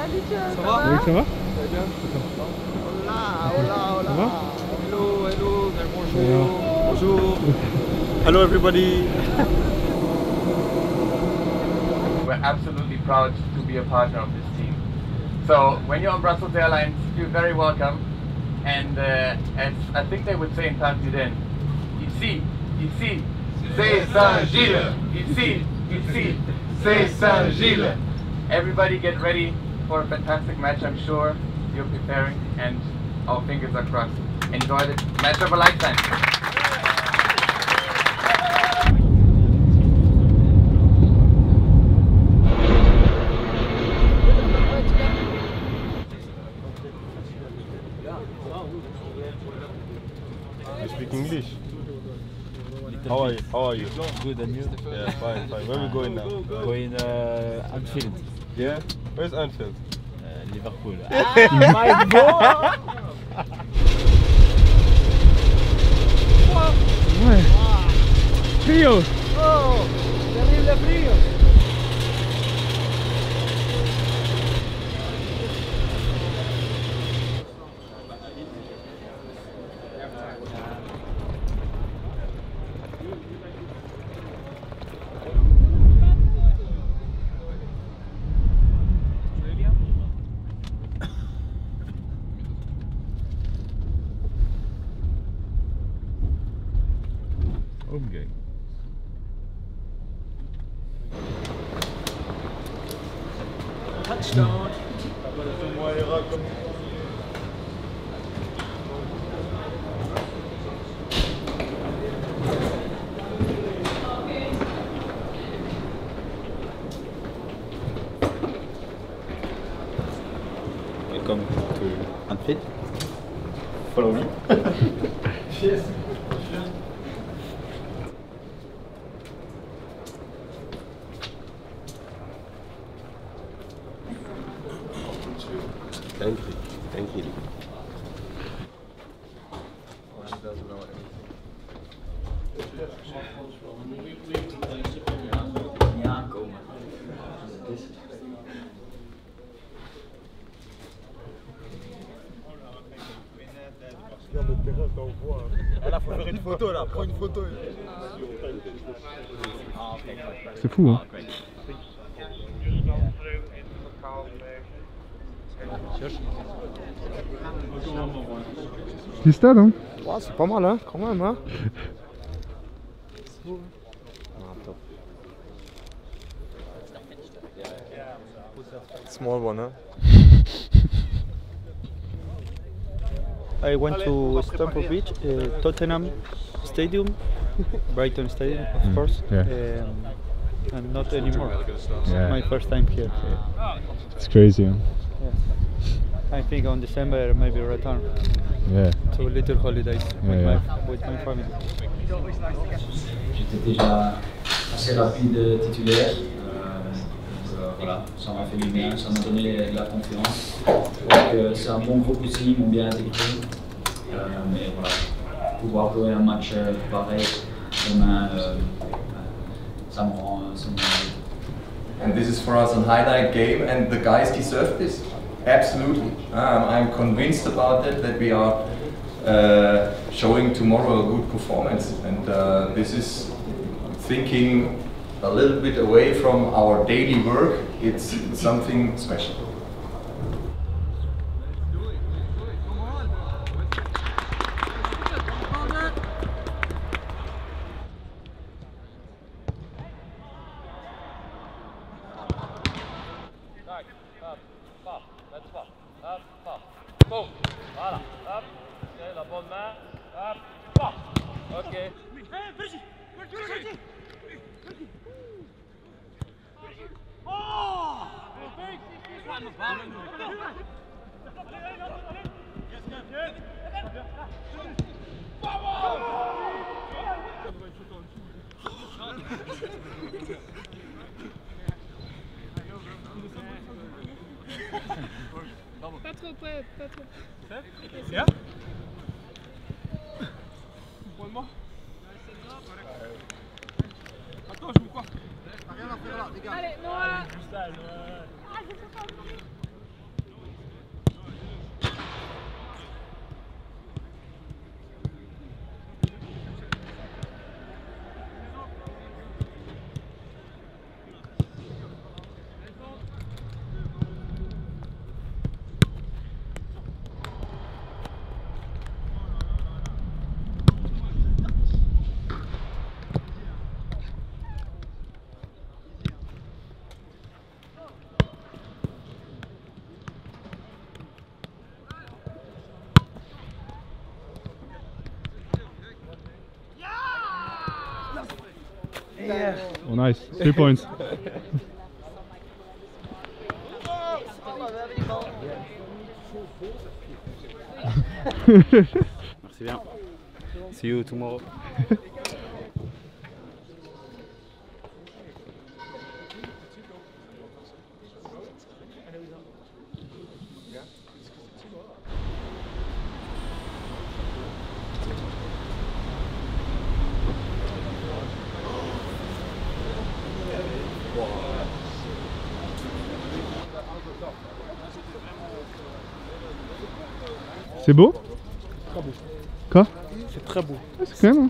Salut, ça, Ça va va Oui, ça va Hola, hola, hola. Ça va Hello, hello, Ça bonjour. Bonjour. Hello everybody. We're absolutely proud to be a partner of this team. So when you're on Brussels Airlines, you're very welcome. And uh, as I think they would say in Paris, ici, ici, c'est Saint-Gilles. Ici, ici, c'est Saint-Gilles. Everybody get ready for a fantastic match, I'm sure. You're preparing and our fingers are crossed. Enjoy the match of a lifetime. You speak English? How are you? How are you? Good, and you? Yeah, fine, fine. Where are we going now? Going uh, Anfield, Yeah? Where's Anfield? uh, Liverpool. My boy Ouais. Frío. Oh, terrible frío. Touchdown. Welcome to Anfield. Follow me. Thank you. Thank you. Ah, une photo une photo. C'est fou, hein Du stade, hein Ouais, c'est pas mal, hein, quand même, hein. Small one, huh? I went to Stamford Bridge, uh, Tottenham Stadium, Brighton Stadium, of Mm, course, yeah. um, and not anymore. Yeah. My first time here. It's crazy, hein I think on December maybe return Yeah. to little holidays with, Yeah, yeah. My, with my family. J'étais déjà assez rapide titulaire. euh, euh, voilà, ça m'a fait du bien, ça m'a donné de la confiance. Donc euh, c'est un bon groupe aussi, ils m'ont bien intégré. Euh, mais voilà, pouvoir jouer un match euh, pareil demain, euh, ça me rend. Ça me rend And this is for us a highlight game, and the guys deserve this. Absolutely. Um, I'm convinced about that, that we are uh, showing tomorrow a good performance. And uh, this is thinking a little bit away from our daily work. It's something special. Yeah? Yeah. Oh, nice. Three points. Merci bien. See you tomorrow. C'est beau Très beau. Quoi C'est très beau. C'est quand même.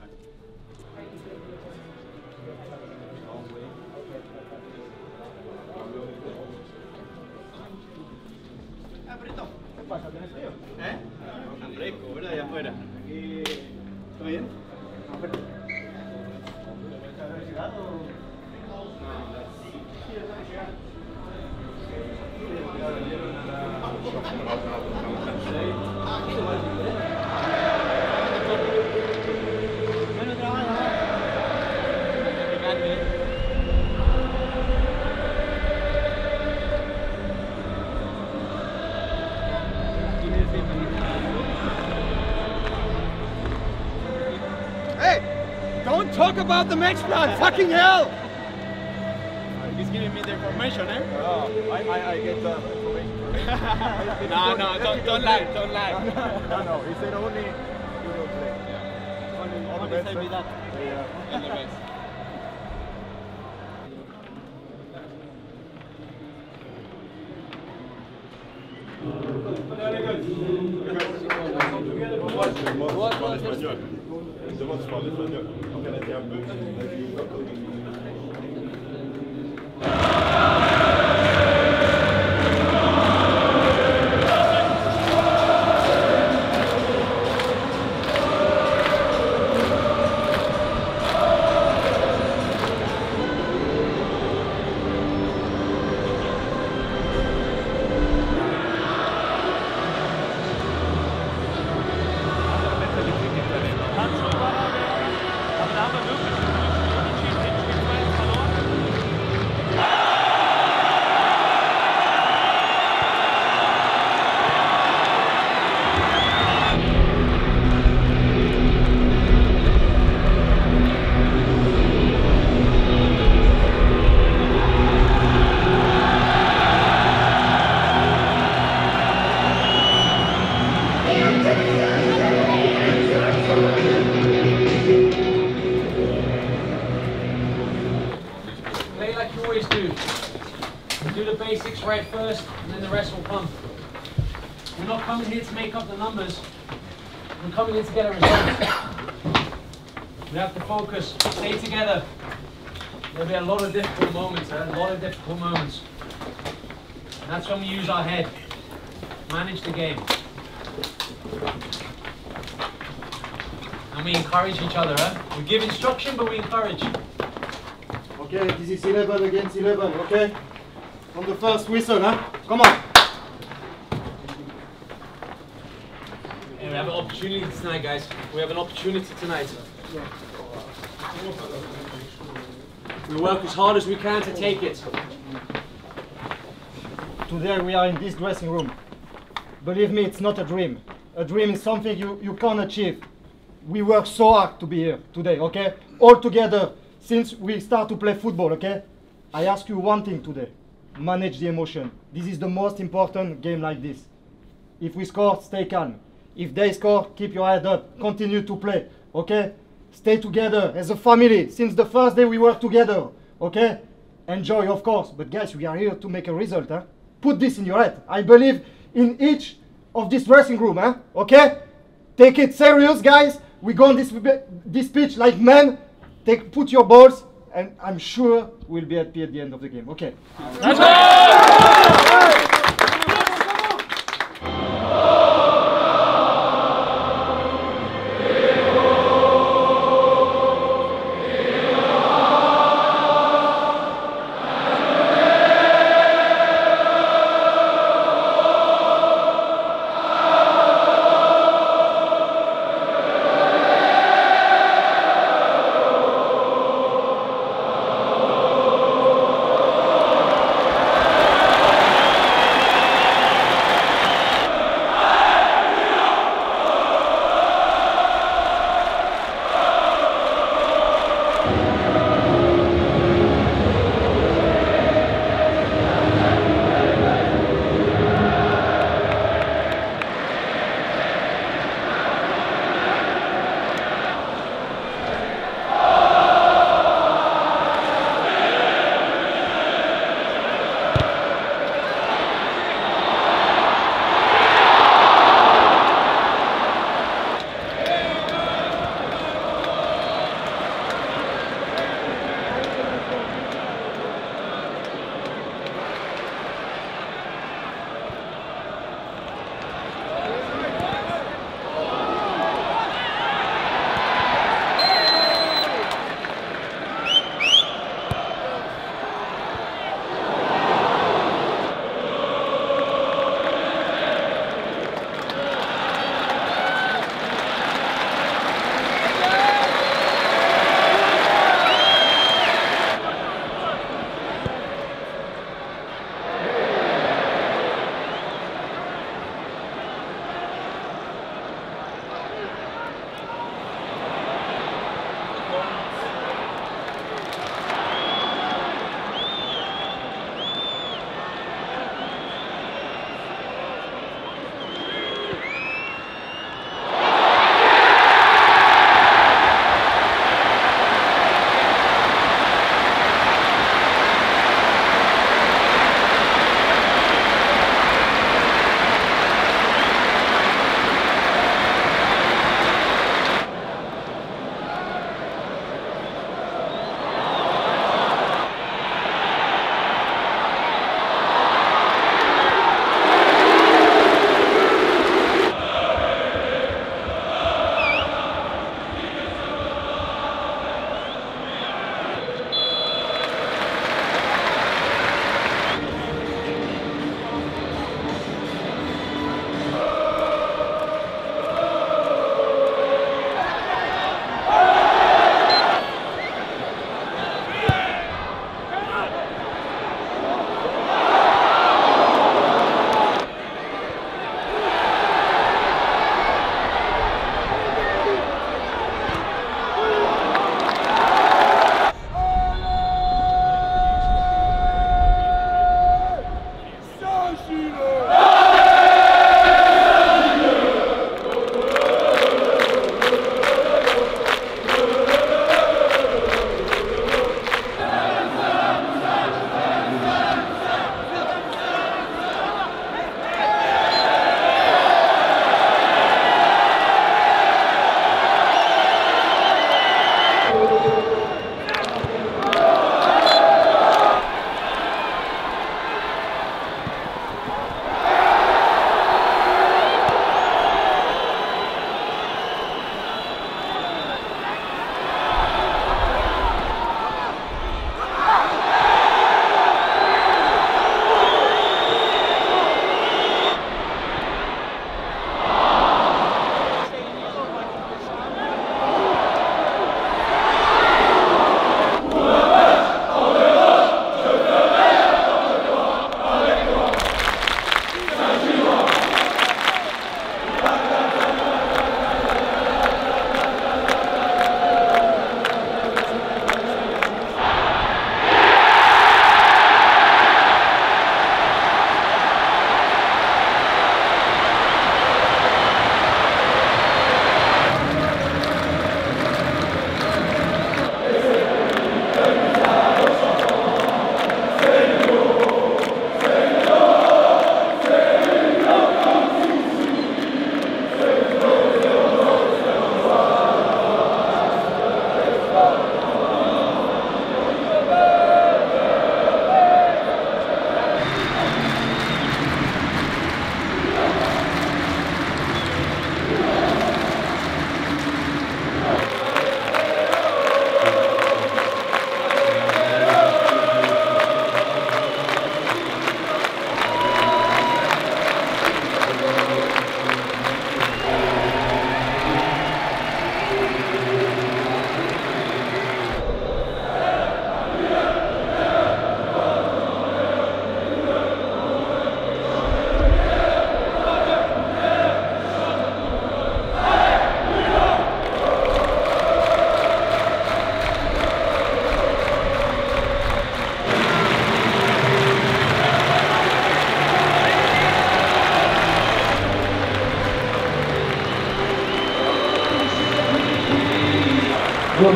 Hein. Talk about the match plan, fucking hell! He's giving me the information, eh? Oh, I, I, I get the information. No, no, don't, don't lie, don't lie. no, no, he said only you will play. Only, all the best. tell me that. Yeah. All the best. Demande, je parlais de l'odeur. Quand elle a été un peu, like you always do. Do the basics right first, and then the rest will come. We're not coming here to make up the numbers. We're coming here to get a result. We have to focus, stay together. There'll be a lot of difficult moments, a lot of difficult moments. And that's when we use our head, manage the game. And we encourage each other? We give instruction, but we encourage. Okay, this is 11 against 11, okay? From the first whistle, huh? Come on. And we have an opportunity tonight, guys. We have an opportunity tonight. We work as hard as we can to take it. Today we are in this dressing room. Believe me, it's not a dream. A dream is something you, you can't achieve. We work so hard to be here today, okay? All together since we start to play football, okay? I ask you one thing today. Manage the emotion. This is the most important game like this. If we score, stay calm. If they score, keep your head up. Continue to play, okay? Stay together as a family since the first day we work together, okay? Enjoy, of course, but guys, we are here to make a result, huh? Put this in your head. I believe in each of this dressing room, huh? Okay? Take it serious, guys. We go on this this pitch like men. Take, put your balls, and I'm sure we'll be happy at the end of the game. Okay.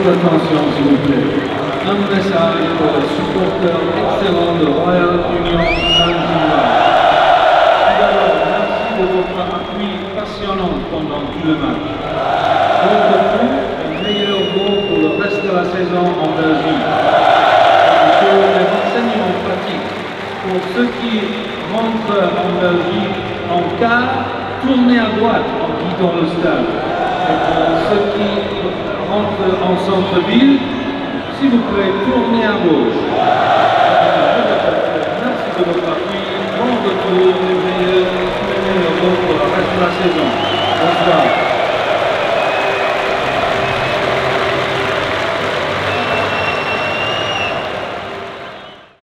Votre attention, s'il vous plaît. Un message pour les supporters excellents de Royal Union. Tout d'abord, merci de votre appui passionnant pendant tout le match. Votre coup est meilleur goal pour le reste de la saison en Belgique. Pour les renseignements pratiques, pour ceux qui rentrent en Belgique en quart, tournez à droite en quittant le stade. Et pour ceux qui rentrent en centre-ville, s'il vous plaît, tournez à gauche. Merci de votre appui. Bon retour, les meilleurs, les meilleurs pour le reste de la saison.